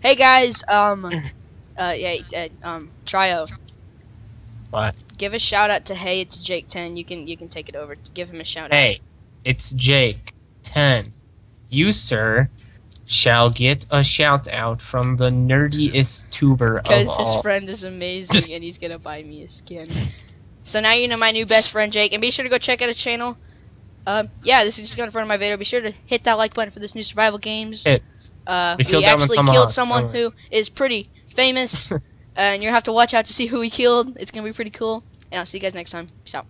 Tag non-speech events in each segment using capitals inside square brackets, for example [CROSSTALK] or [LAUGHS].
Hey guys, um, [CLEARS THROAT] uh, yeah, uh, um, Trio, What? give a shout out to Hey, it's Jake Ten. You can you can take it over. Give him a shout out. Hey, it's Jake. 10. You, sir, shall get a shout out from the nerdiest tuber of all. because his friend is amazing and he's gonna buy me a skin. So now you know my new best friend Jake, and be sure to go check out his channel. Um, yeah, this is just going in front of my video. Be sure to hit that like button for this new survival games. It's Uh, We we, killed actually tomahawk, killed someone don't who is pretty famous, [LAUGHS] and you have to watch out to see who we killed. It's gonna be pretty cool. And I'll see you guys next time. Peace out.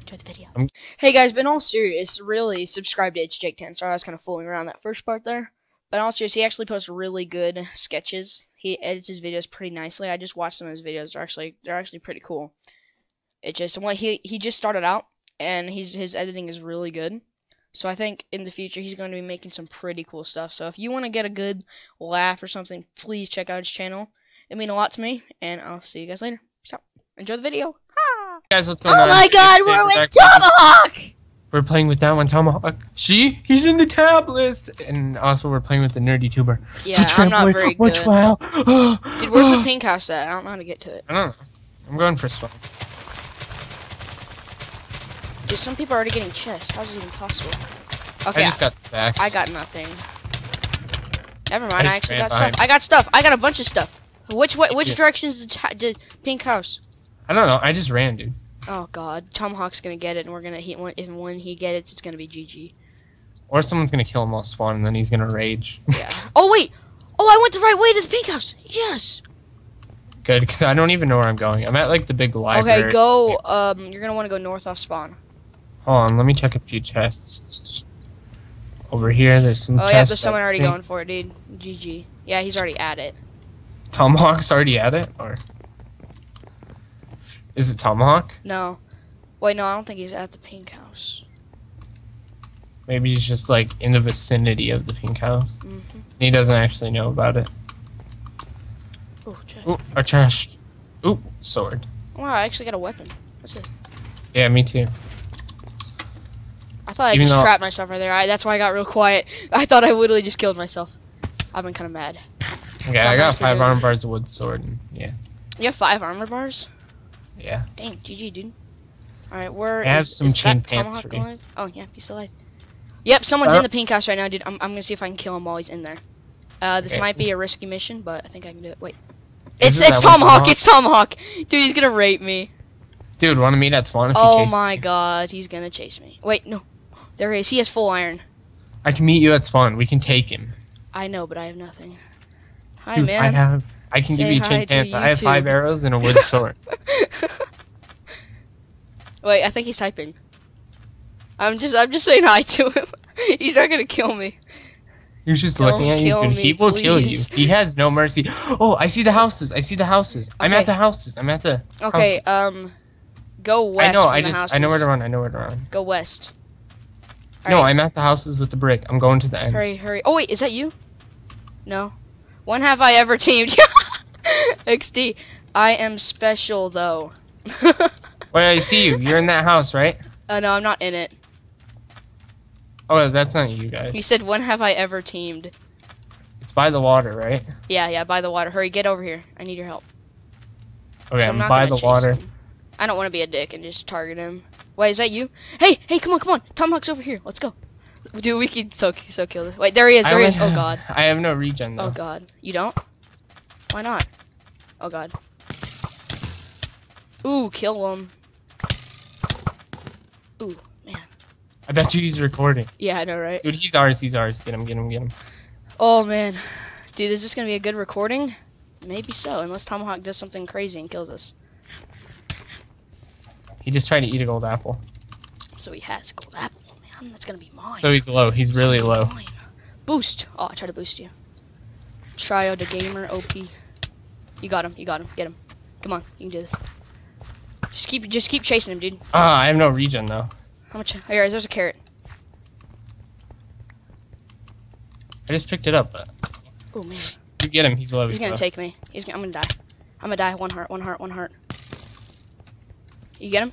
Enjoy the video. Um, hey guys, but in all serious, really subscribe to It's Jake Ten. Sorry, I was kind of fooling around that first part there. But in all serious, he actually posts really good sketches. He edits his videos pretty nicely. I just watched some of his videos. They're actually they're actually pretty cool. It just what he he just started out, and he's his editing is really good. So I think in the future he's going to be making some pretty cool stuff. So if you want to get a good laugh or something, please check out his channel. It mean a lot to me, and I'll see you guys later. Peace out. Enjoy the video. guys, what's going Oh on? my God, we're Jake with Tomahawk. We're playing with that one Tomahawk. See, he's in the tab list, and also we're playing with the nerdy tuber. Yeah, I'm not very good. wow. [GASPS] Dude, where's the pink house at? I don't know how to get to it. I don't know. I'm going for spawn. Dude, some people are already getting chests. How's it even possible? Okay. I just got stacked. I got nothing. Never mind. I, just actually got stuff. I got stuff. I got a bunch of stuff. Which way, which Yeah. direction is the, t- the pink house? I don't know. I just ran, dude. Oh God, Tomahawk's gonna get it, and we're gonna he when if when he gets it, it's gonna be GG. Or someone's gonna kill him while spawn, and then he's gonna rage. Yeah. oh wait. Oh, I went the right way to the pink house. Yes. Good, because I don't even know where I'm going. I'm at like the big library. Okay, go. Um, you're gonna want to go north off spawn. Hold on, let me check a few chests. Over here, there's some Oh yeah, there's someone already going for it, dude. GG. Yeah, he's already at it. Tomahawk's already at it, or is it Tomahawk? No. Wait, no, I don't think he's at the pink house. Maybe he's just like in the vicinity of the pink house. hmm He doesn't actually know about it. Oh, check. Ooh, a chest. Ooh, sword. Wow, I actually got a weapon. What's it? Yeah, me too. I thought I Even just though- trapped myself right there. I, that's why I got real quiet. [LAUGHS] I thought I literally just killed myself. I've been kind of mad. Okay, I got five armor bars of wood sword, and yeah, You have five armor bars? yeah. Dang, GG, dude. Alright, where I have is- some is chain pants for you. Oh, yeah, he's alive. Yep, someone's Uh, in the pink house right now, dude. I'm, I'm gonna see if I can kill him while he's in there. Uh, this Okay. might be a risky mission, but I think I can do it. Wait. It's, it's Tomahawk, it's Tomahawk! Dude, he's gonna rape me. Dude, want to meet at spawn if he Oh my you? god, he's gonna chase me. Wait, no. There he is. He has full iron. I can meet you at spawn. We can take him. I know, but I have nothing. Hi, Dude, man. I have. I can give you hi chain to pants. I have five arrows and a wood sword. [LAUGHS] Wait, I think he's typing. I'm just I'm just saying hi to him. [LAUGHS] he's not gonna kill me. He's just Don't looking at you, dude. me, he will kill you. He has no mercy. [GASPS] Oh, I see the houses. I see the houses. I'm at the houses. I'm at the. Okay, houses. um go west. I know. I just. houses. I know where to run. I know where to run. Go west. No, Alright, I'm at the houses with the brick. I'm going to the end. hurry, hurry. Oh wait, is that you? No. When have I ever teamed? [LAUGHS] XD. I am special though. [LAUGHS] Wait, I see you. You're in that house, right? uh, no, I'm not in it. Oh, that's not you guys. He said, "When have I ever teamed?" It's by the water, right? Yeah, yeah, by the water. Hurry, get over here. I need your help. Okay, So I'm, not by the water. him. I don't want to be a dick and just target him. Wait, is that you? Hey, hey, come on, come on. Tomahawk's over here. Let's go. Dude, we can so so kill this. Wait, there he is. There he is. Oh god. I have no regen though. Oh god. You don't? Why not? Oh god. Ooh, kill him. Ooh, man. I bet you he's recording. Yeah, I know, right? Dude, he's ours. He's ours. Get him. Get him. Get him. Oh man. Dude, is this gonna be a good recording? Maybe so, unless Tomahawk does something crazy and kills us. He just tried to eat a gold apple. So he has a gold apple, man. That's gonna be mine. So he's low. He's really low. mine. Boost. Oh, I tried to boost you. Trio the gamer OP. You got him. You got him. Get him. Come on, you can do this. Just keep, just keep chasing him, dude. Ah, I have no regen though. How much? Here, there's a carrot. I just picked it up, but Oh man, you get him. He's low. he's He's, gonna low. take me. He's gonna, I'm gonna die. I'm gonna die. One heart. One heart. One heart. You get him?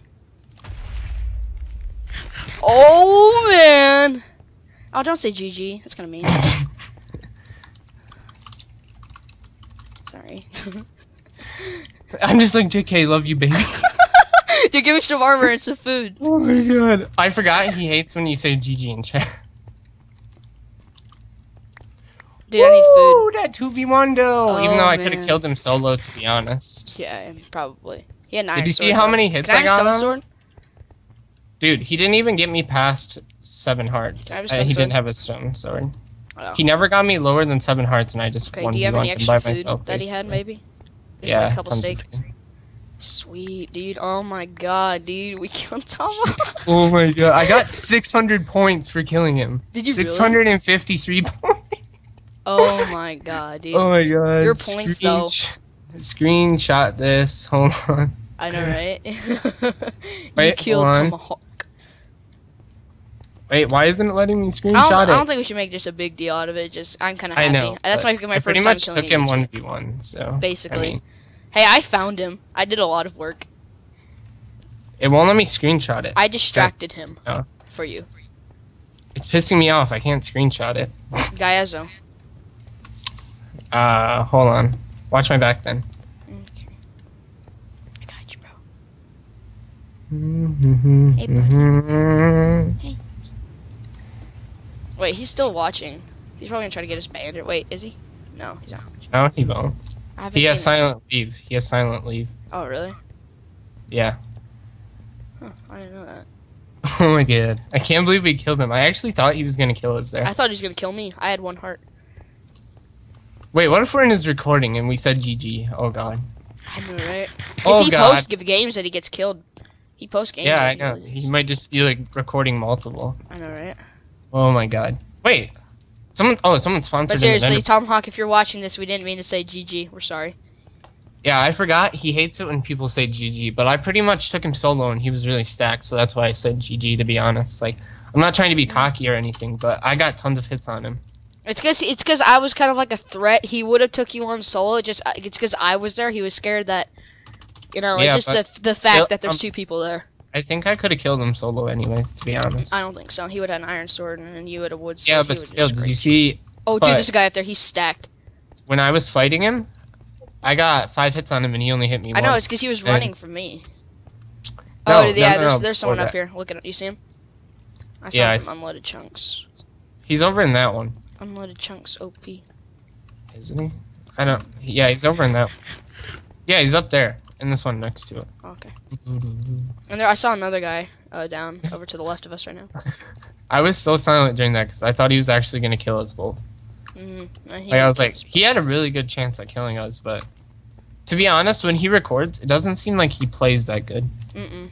Oh man! Oh, don't say GG. That's kind of mean. [LAUGHS] Sorry. [LAUGHS] I'm just like, JK, love you, baby. Dude, give me some armor and some food. [LAUGHS] oh my god. I forgot he hates when you say GG in chat. Dude, I need food. That 2v1 though. Even Oh, though I could have killed him solo, to be honest. Yeah, probably. Had an Did you see how though. many hits Can I, I got stone sword? Dude, he didn't even get me past seven hearts. Can I have a Uh, stone he sword? didn't have a stone sword. Oh. He never got me lower than seven hearts, and I just Okay, won do you have any extra by food myself. that he had, maybe? Just yeah, like a couple steaks. Sweet, dude. Oh my god, dude. We killed Tomahawk. [LAUGHS] Oh my god, I got 600 points for killing him. Did you really? 653 [LAUGHS] points. oh my god, dude. Oh my god. Your points, though. Screenshot this. Hold on. I know, right? [LAUGHS] you Wait, killed. Tomahawk. Wait, why isn't it letting me I screenshot don't, I don't think we should make just a big deal out of it. Just I'm kind of happy. I know. That's my my I first pretty time much took him one v one. So Basically. I mean, Hey, I found him. I did a lot of work. it won't let me screenshot it. I distracted him Oh. for you, It's pissing me off. I can't screenshot it. Gaezo. Uh, hold on. Watch my back then. Okay. I got you, bro. Mm-hmm. Hey, buddy. Mm-hmm. Wait, he's still watching. He's probably gonna try to get us banned. Wait, is he? No, he's not. No, he won't. He has this. silent leave. He has silent leave. Oh, really? Yeah. Huh, I didn't know that. [LAUGHS] Oh my god. I can't believe we killed him. I actually thought he was gonna kill us there. I thought he was gonna kill me. I had one heart. Wait, what if we're in his recording and we said GG? Oh god. I know, right? Because Oh he god. games that he gets killed. He posts games. Yeah, I know. He might just be like recording multiple. I know, right? Oh my god. Wait. Someone oh someone sponsored an seriously, event. Tomahawk, if you're watching this, we didn't mean to say GG. We're sorry. Yeah, I forgot he hates it when people say GG, but I pretty much took him solo and he was really stacked, so that's why I said GG to be honest. Like I'm not trying to be cocky or anything, but I got tons of hits on him. It's because it's because I was kind of like a threat. He would have took you on solo. Just uh, it's because I was there. He was scared that, you know, like Yeah, just the the fact still, that there's um, two people there. I think I could have killed him solo anyways, to be honest. I don't think so. He would have an iron sword, and then you would have wood sword. yeah, but still, did you see Oh, dude, there's a guy up there, he's stacked. when I was fighting him? I got five hits on him and he only hit me I know it's because he was And- running from me. No, oh, yeah, no, there's no, there's someone up here. Look at it. You see him? I saw Yeah, him s- unloaded chunks. He's over in that one, Unloaded chunks, OP. isn't he? I don't. Yeah, he's over in that. Yeah, he's up there in this one next to it. Okay. And there, I saw another guy uh, down [LAUGHS] over to the left of us right now. [LAUGHS] I was so silent during that because I thought he was actually gonna kill us both. Mm-hmm. Like I was like, he had a really good chance at killing us, but to be honest, when he records, it doesn't seem like he plays that good. Mm-mm.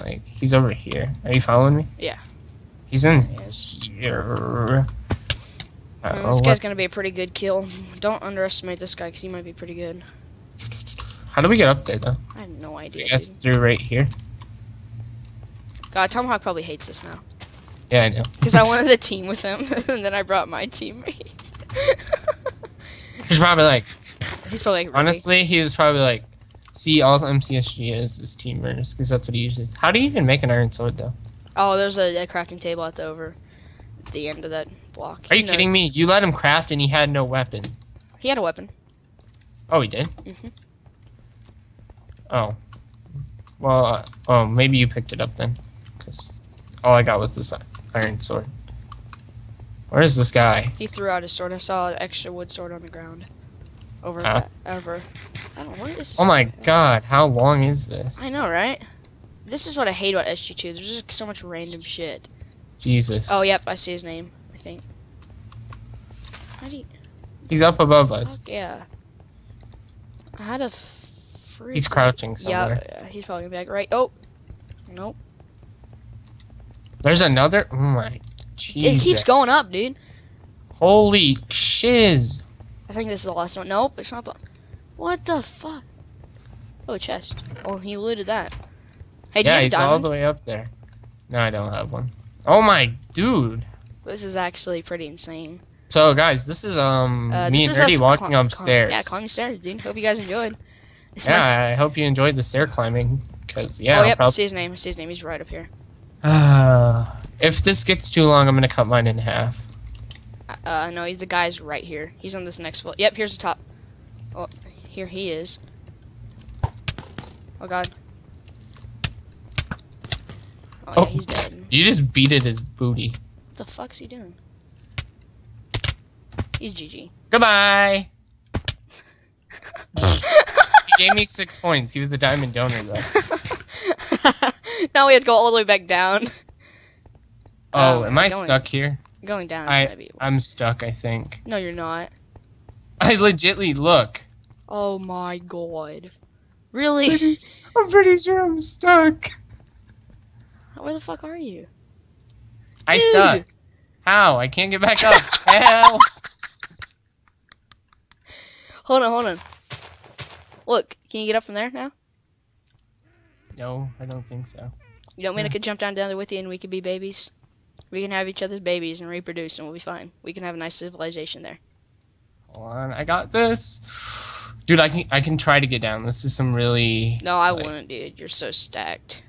Like he's over here. Are you following me? Yeah. He's in Yes. here. Uh, this what- guy's gonna be a pretty good kill. Don't underestimate this guy because he might be pretty good. How do we get up there though? I have no idea. I guess dude. through right here. God, Tomahawk probably hates us now Yeah, I know. because I [LAUGHS] wanted to team with him, [LAUGHS] and then I brought my teammate. [LAUGHS] He's probably like, He's probably like, honestly, he was probably like, see, all MCSG is is teamers because that's what he uses. How do you even make an iron sword though? Oh, there's a, a crafting table at the over, at the end of that block. Are you know, kidding me? You let him craft and he had no weapon. He had a weapon. Oh, he did. Mhm. Oh. Well, uh, oh, maybe you picked it up then, because all I got was this iron sword. Where is this guy? He threw out his sword. I saw an extra wood sword on the ground. Over over. I don't know where is this. Oh my guy? god, how long is this? I know, right? This is what I hate about SG2. There's just so much random shit. Jesus. Oh, yep, I see his name. I think. How do you? He's up above us. Fuck yeah. I had a He's crouching somewhere. Yeah, he's probably gonna be like right. Oh, nope. There's another. Oh my. Jesus. It keeps going up, dude. Holy shiz. I think this is the last one. Nope, it's not the. What the fuck? Oh, chest. Well, he looted that. Hey, do yeah, he's all the way up there. No, I don't have one. Oh my dude. This is actually pretty insane. So guys, this is um Uh, me this and Dirty walking upstairs. yeah, climbing stairs, dude. Hope you guys enjoyed. Yeah, I hope you enjoyed the stair climbing. Cause yeah, oh, yep. prob- See his name. See his name. He's right up here. Uh, if this gets too long, I'm gonna cut mine in half. Uh, no, he's the guy's right here. He's on this next floor. Yep, here's the top. Oh, here he is. Oh god. Oh, Oh. yeah, he's dead. [LAUGHS] You just beat his booty. What the fuck's he doing? He's GG. Goodbye. He gave me six points. He was a diamond donor though. [LAUGHS] now we have to go all the way back down. Oh, Um, am I going- stuck here? Going down I, be I'm stuck, I think. No, you're not. I legitly look. Oh my god. Really? [LAUGHS] I'm pretty sure I'm stuck. Where the fuck are you? I Dude. stuck. How? I can't get back up. [LAUGHS] Hell. Hold on, hold on. Look, can you get up from there now? No, I don't think so. You don't mean I could jump down down there with you and we could be babies? We can have each other's babies and reproduce and we'll be fine. We can have a nice civilization there. Hold on, I got this. Dude, I can I can try to get down. This is some really No, I Like- wouldn't, dude. You're so stacked.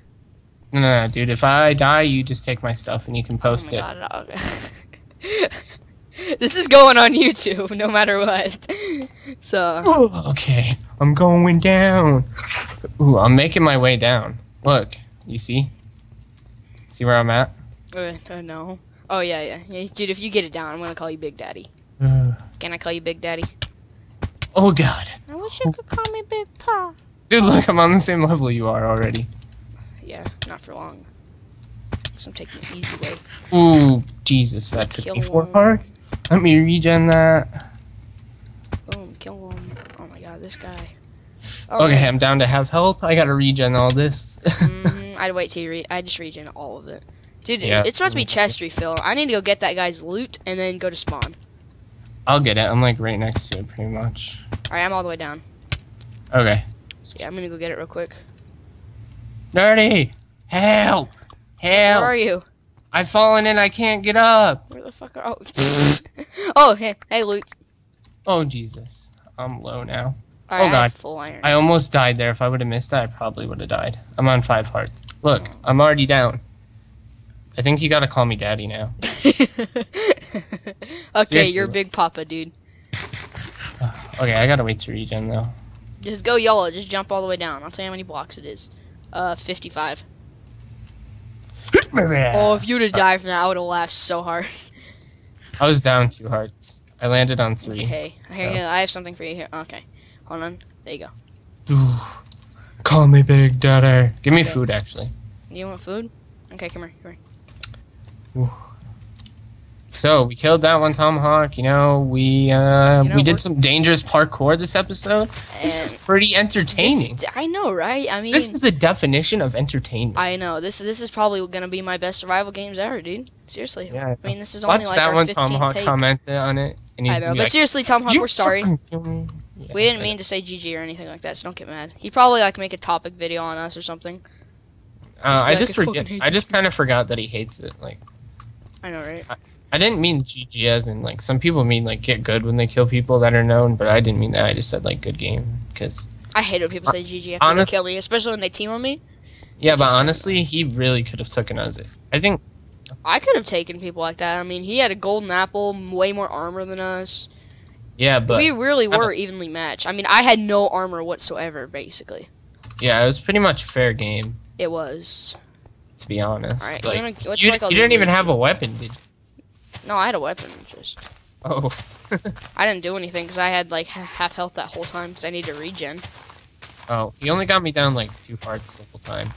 no, no, no, dude. If I die, you just take my stuff and you can oh post oh it. God, okay. [LAUGHS] [LAUGHS] [LAUGHS] [LAUGHS] this is going on YouTube, no matter what. [LAUGHS] so, okay, I'm going down. Ooh, I'm making my way down. Look, you see? See where I'm at? uh, uh, no. Oh yeah, yeah, yeah, dude. If you get it down, I'm gonna call you Big Daddy. Uh, Can I call you Big Daddy? oh God, I wish you could call me Big Pa. dude, look, I'm on the same level you are already. Yeah, not for long. So I'm taking the easy way. Ooh, Jesus, that took me Kill four hard. Let me regen that. Boom, kill him. Oh my God, this guy. Okay, I'm down to have health. I gotta regen all this. [LAUGHS] hmm I'd wait till you re- I just regen all of it. Dude, Yeah, it's supposed to be chest refill. I need to go get that guy's loot and then go to spawn. I'll get it. I'm like right next to it, pretty much. Alright, I'm all the way down. Okay. Yeah, I'm gonna go get it real quick. Nerdy, help! Help! Where are you? I've fallen in. I can't get up. Where the fuck are Oh [LAUGHS] Oh hey hey loot. Oh Jesus, I'm low now. I have God. full iron. I almost died there. If I would have missed that, I probably would have died. I'm on five hearts. Look, I'm already down. I think you gotta call me daddy now. [LAUGHS] okay, Seriously. you're Big Papa, dude. [SIGHS] Okay, I gotta wait to regen though. Just go YOLO, just jump all the way down. I'll tell you how many blocks it is. Uh, 55. Oh, if you would have died from that, I would have laughed so hard. [LAUGHS] I was down two hearts. I landed on three. Okay, here, So- here, I have something for you here. Okay, hold on. There you go. [SIGHS] Call me Big Daddy. Give me Okay. food, actually. You want food? Okay, come here, come here. So we killed that one tomahawk. You know, we uh, You know, we did some dangerous parkour this episode. This is pretty entertaining. this- I know, right? I mean, This is the definition of entertainment. I know. This this is probably gonna be my best survival games ever, dude. Seriously. Yeah, I mean, this is only Watch like that our one 15th tomahawk take. commented on it, and he's I know, but like, seriously, Tomahawk, we're sorry. fucking kill me." Yeah, We didn't mean to say GG or anything like that, so don't get mad. He'd probably like make a topic video on us or something. Uh, I like, just "I forget. I just kind of forgot that he hates it. Like, I know, right? I didn't mean GG as in like some people mean like get good when they kill people that are known, but I didn't mean that. I just said like good game because I hate when people uh, say GG after honest- they kill me, especially when they team on me. yeah. But honestly, he really could have taken us. I think I could have taken people like that. I mean, he had a golden apple, way more armor than us. yeah, but we really were evenly matched. I mean, I had no armor whatsoever, basically. yeah, it was pretty much fair game It was. to be honest. Like, you you, you didn't even have a weapon, did you? No, I had a weapon. Just Oh, [LAUGHS] I didn't do anything because I had like half health that whole time because I needed to regen. oh, he only got me down like two hearts the whole time,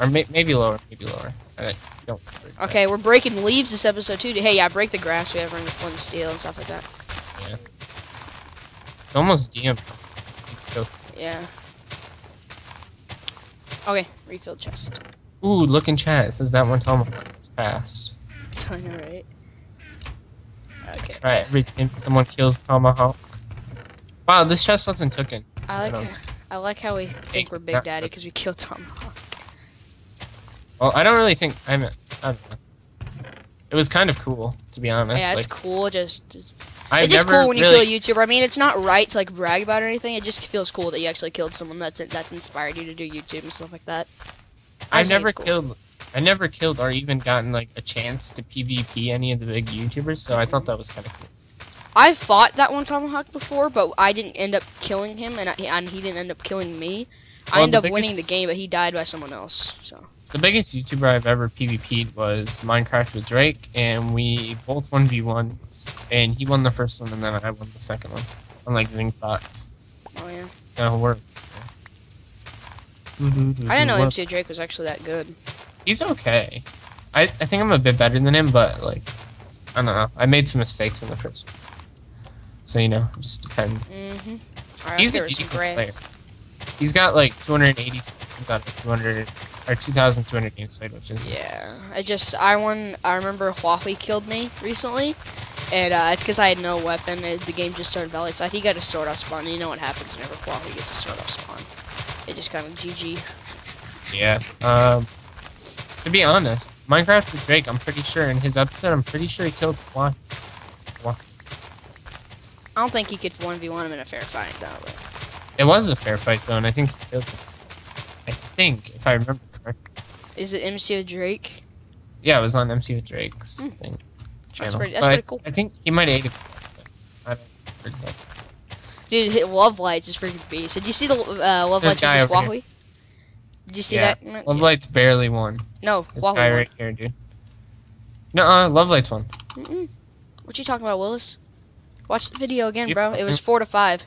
or may- maybe lower, maybe lower. I don't. Okay, we're breaking leaves this episode too. Hey, yeah, break the grass. We have flint steel and stuff like that. Yeah. It's almost DM. Yeah. Okay, refill chest. ooh, look in chat. It says that one tomahawk. It's passed. I know, right? Okay. Alright, every time someone kills tomahawk. Wow, this chest wasn't taken. I like. don't- I like how we think we're Big Daddy because we killed Tomahawk. Well, I don't really think I mean, I don't know. It was kind of cool, to be honest. yeah, it's like, cool. Just I it's just cool when you really, kill a YouTuber. I mean, it's not right to like brag about or anything. It just feels cool that you actually killed someone that's that's inspired you to do YouTube and stuff like that. I I just never cool. killed. I never killed or even gotten like a chance to PvP any of the big YouTubers, so I thought that was kind of cool. I fought that one Tomahawk before, but I didn't end up killing him, and, I, and he didn't end up killing me. I Well, ended the up winning the game, but he died by someone else. So The biggest YouTuber I've ever PvP'd was Minecraft with Drake, and we both 1v1, and he won the first one, and then I won the second one. Unlike Zinkbox. oh yeah, So it worked. I didn't know MC Drake was actually that good. He's okay. I, I think I'm a bit better than him, but like, I don't know. I made some mistakes in the first one. So, you know, just depend. Mm-hmm. right, He's a decent player. He's got like 280 skins out of 200 or 2,200 games played, which is Yeah, I just I won. I remember Huahwi killed me recently, and uh, it's because I had no weapon. And the game just started valley, so I think he got a sword off spawn. And you know what happens whenever Huahwi gets a sword off spawn? It just kind of GG. yeah. Um, to be honest, Minecraft with Drake, I'm pretty sure in his episode, I'm pretty sure he killed one. I don't think he could one v one him in a fair fight though. But It was a fair fight though, and I think he killed him. I think, if I remember correctly. is it MC with Drake? Yeah, it was on MC with Drake's Hmm. thing. Channel. pretty- that's But I- pretty cool. I think he might have ate it. I don't know exactly. Dude, hit Love Lights is freaking beast. Did you see the uh, Love This Lights versus here. Did you see Yeah. that? Love Light's barely won. No, This guy won. right here, dude. No, uh, Love Light's won. Mm-mm. What you talking about, Willis? Watch the video again, bro. It was four to five.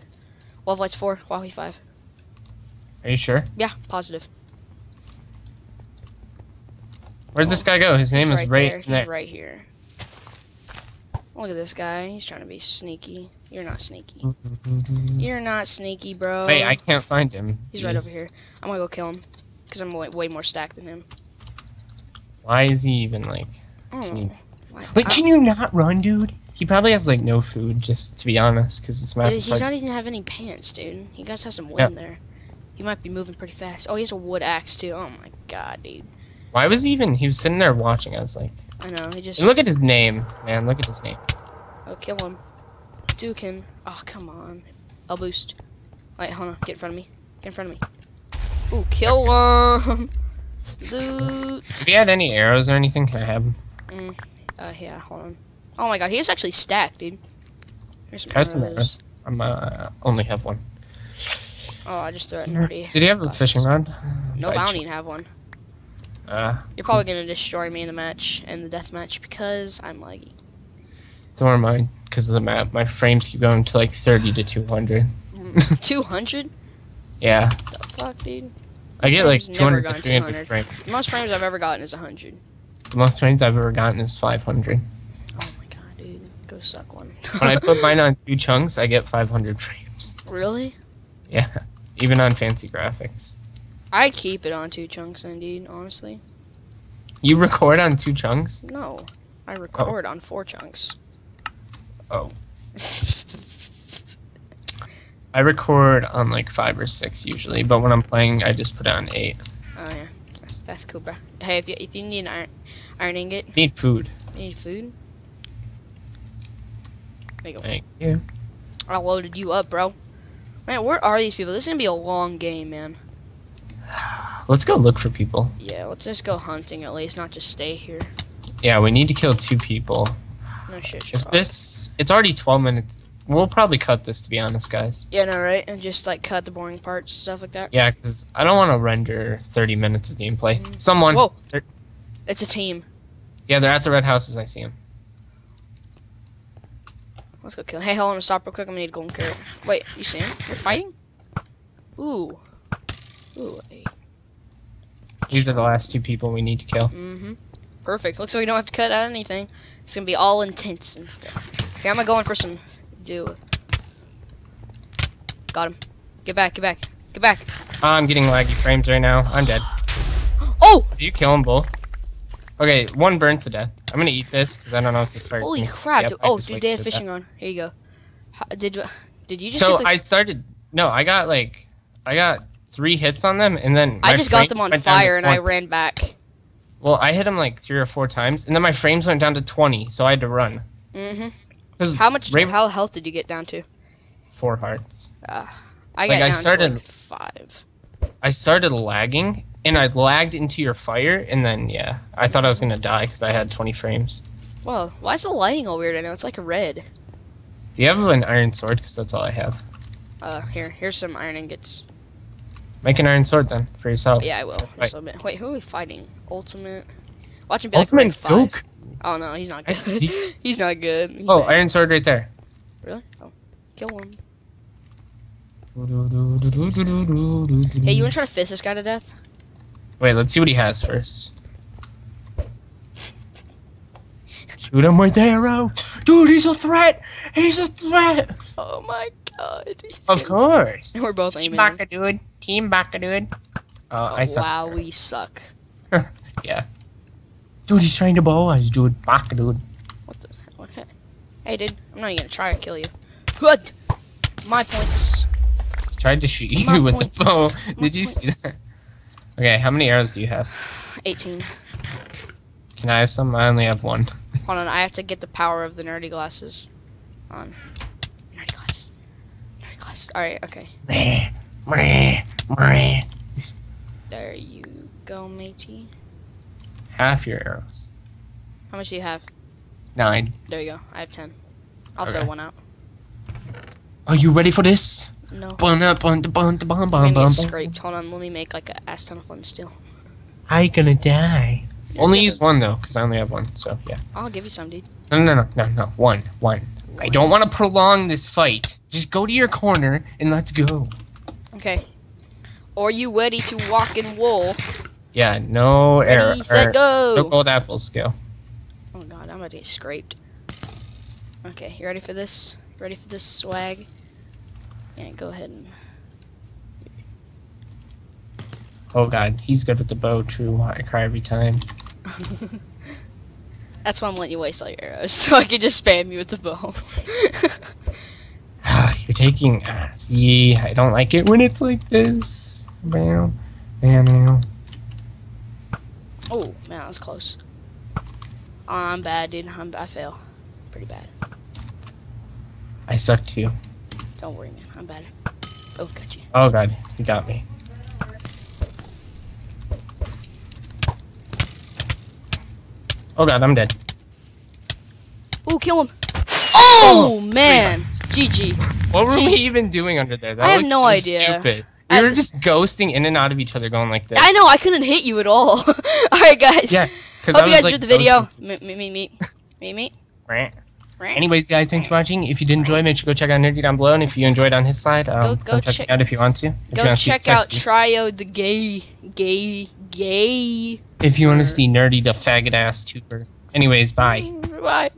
Love Lights four, Huahwi five. Are you sure? Yeah, positive. Where'd this guy go? His name He's is right right there. there. He's right here. Look at this guy. He's trying to be sneaky. You're not sneaky. [LAUGHS] You're not sneaky, bro. Wait, I can't find him. He's right over here. I'm gonna go kill him because I'm way, way more stacked than him. Why is he even like? Oh, you- why- Wait, can you not run, dude? He probably has like no food, just to be honest, because this map he's not even have any pants, dude. He guys have some Yeah. wind there. He might be moving pretty fast. Oh, he has a wood axe too. Oh my god, dude. Why was he even? He was sitting there watching. I was like, I know. He just. and look at his name, man. Look at his name. Oh, kill him. Duke him. Oh, come on. I'll boost. Wait, hold on. Get in front of me. Get in front of me. Ooh, kill him. Loot. If he had any arrows or anything, can I have them? Mm, uh, yeah, hold on. Oh my god, he is actually stacked, dude. Here's some some arrows. I'm uh, only have one. Oh, I just threw it dirty. Did he have a Gosh. fishing rod? No, I don't even have one. Uh, You're probably gonna destroy me in the match, in the death match, because I'm laggy. so are mine because of the map. My frames keep going to like 30 to 200. 200? [LAUGHS] Yeah, What The fuck, dude? I get like Frames 200 to 300 200. frames. The most frames I've ever gotten is 100. The most frames I've ever gotten is 500. Oh my god, dude. Go suck one. When I put mine on [LAUGHS] two chunks, I get 500 frames. really? Yeah, even on fancy graphics. I keep it on two chunks, indeed, honestly. You record on two chunks? No. I oh. record on four chunks. Oh. [LAUGHS] I record on like five or six usually, but when I'm playing, I just put it on eight. Oh yeah, that's, that's cool, bro. Hey, if you if you need an iron, iron ingot, Need food. need food. There you go. Thank you. I loaded you up, bro. Man, where are these people? This is gonna be a long game, man. Let's go look for people. Yeah, let's just go hunting at least, not just stay here. Yeah, we need to kill two people. No shit. If Sherlock. this, it's already 12 minutes. We'll probably cut this to be honest, guys. Yeah, no, right? And just like cut the boring parts, stuff like that. Yeah, because I don't want to render 30 minutes of gameplay. Mm. Someone. Whoa. They're- It's a team. Yeah, they're at the red houses. I see them. Let's go kill. Hey, hold on, stop real quick. I'm gonna need a golden carrot. Wait, you see him? We're fighting. Ooh. Ooh. Hey. These are the last two people we need to kill. Mm-hmm. Perfect. Looks like we don't have to cut out anything. It's gonna be all intense and stuff. Okay, I'm gonna go in for some do. Got him. Get back, get back, get back. I'm getting laggy frames right now. I'm dead. [GASPS] Oh! Did you kill them both? Okay, one burned to death. I'm gonna eat this because I don't know if this fire's Holy gonna- crap! Yep, dude. Oh, dude, they had fishing on. Here you go. How, did you? Did you just So the? I started. No, I got like, I got three hits on them, and then I just got them on went down to fire and I ran back. Well, I hit them like three or four times, and then my frames went down to 20, so I had to run. Mm-hmm. How much? Raven- How health did you get down to? four hearts. I Like, got I started- like five. I started lagging, and I lagged into your fire, and then yeah, I thought I was gonna die because I had 20 frames. Well, why is the lighting all weird? I know it's like a red. Do you have an iron sword? Because that's all I have. Uh, here, here's some iron ingots. Make an iron sword then for yourself. Yeah, I will. Fight. Just a little bit. Wait, who are we fighting? Ultimate. Watch him be like Ultimate. Goku. Oh no, he's not good. [LAUGHS] he's not good. He's Oh, bad. iron sword right there. really? Oh, kill him. Hey, Hey, you wanna try to fist this guy to death? Wait, let's see what he has first. Shoot him with the arrow. Dude, he's a threat. He's a threat. Oh my god. he's Of gonna- course. We're both aiming. him. Baka, dude. Team Baka, dude. Oh, Oh, I suck. wow, we suck. [LAUGHS] Yeah. Dude, he's trying to bow us, dude. Baka, dude. What the? Okay. Hey, dude, I'm not even gonna try to kill you. Good. My points. Tried to shoot My you with points. the bow. My [LAUGHS] Did you see that? Okay, how many arrows do you have? 18. Can I have some? I only have one. [LAUGHS] Hold on, I have to get the power of the nerdy glasses. On. Nerdy glasses. Nerdy glasses. Alright, okay. There you go, matey. Half your arrows. How much do you have? Nine. There you go. I have 10. I'll Okay. throw one out. Are you ready for this? No. Bun, uh, bun, bun, bun, bun, I'm bun, gonna bun, get bun. scraped. Hold on, let me make like a ass ton of fun steel. I gonna die. Only use one though, because I only have one. So yeah. I'll give you some, dude. No, no, no, no, no. One, one. I don't want to prolong this fight. Just go to your corner and let's go. Okay. Are you ready to walk in wool? Yeah, no error. Ready, set, No go! gold apples. Go. Oh god, I'm about to get scraped. Okay, you ready for this? Ready for this swag? Yeah, go ahead and. Oh god, he's good with the bow. True. I cry every time. [LAUGHS] That's why I'm letting you waste all your arrows, [LAUGHS] so I can just spam you with the bow. [SIGHS] Ah, You're taking. Ah, see, I don't like it when it's like this. Meow, meow, meow. Oh man, that was close. I'm bad, dude. I'm, I fail. Pretty bad. I suck too. Don't worry, man. I'm bad. Oh, got you. Oh god, You got me. Oh god, I'm dead. Ooh, kill him. Oh, Oh, man. GG. What were we even doing under there? That I have no so idea. Stupid. We I- were just ghosting in and out of each other, going like this. I know, I couldn't hit you at all. [LAUGHS] [LAUGHS] Alright, guys. Yeah, Hope I you guys like enjoyed the video. Meet, meet, meet, meet. Meet. Right. Right. Anyways, guys, thanks for watching. If you did enjoy, make sure to go check out Nerdy down below. And if you enjoyed on his side, um, Go- go, check check- out if you want to. If Go check out Trio the gay, gay, gay. If you want to see nerdy the faggot ass tuber. Anyways, bye. [LAUGHS] Bye.